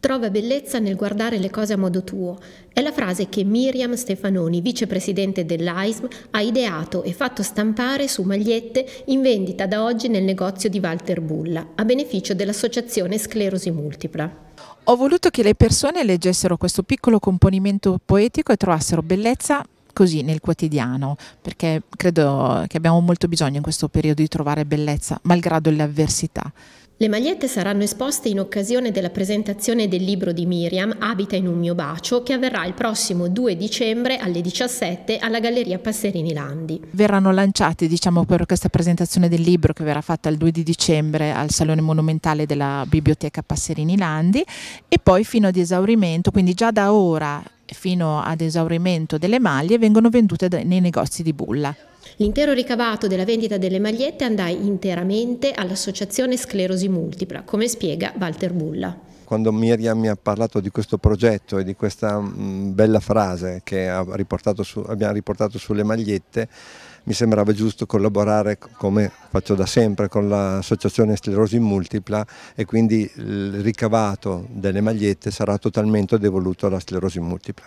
Trova bellezza nel guardare le cose a modo tuo. È la frase che Miriam Stefanoni, vicepresidente dell'AISM, ha ideato e fatto stampare su magliette in vendita da oggi nel negozio di Walter Bulla, a beneficio dell'Associazione Sclerosi Multipla. Ho voluto che le persone leggessero questo piccolo componimento poetico e trovassero bellezza così nel quotidiano, perché credo che abbiamo molto bisogno in questo periodo di trovare bellezza, malgrado le avversità. Le magliette saranno esposte in occasione della presentazione del libro di Miriam, Abita in un mio bacio, che avverrà il prossimo 2 dicembre alle 17 alla Galleria Passerini Landi. Verranno lanciati, diciamo, per questa presentazione del libro che verrà fatta il 2 di dicembre al Salone Monumentale della Biblioteca Passerini Landi e poi fino ad esaurimento, quindi già da ora fino ad esaurimento delle maglie vengono vendute nei negozi di Bulla. L'intero ricavato della vendita delle magliette andrà interamente all'Associazione Sclerosi Multipla, come spiega Walter Bulla. Quando Miriam mi ha parlato di questo progetto e di questa mm, bella frase che riportato su, abbiamo riportato sulle magliette, mi sembrava giusto collaborare come faccio da sempre con l'associazione Sclerosi Multipla e quindi il ricavato delle magliette sarà totalmente devoluto alla sclerosi multipla.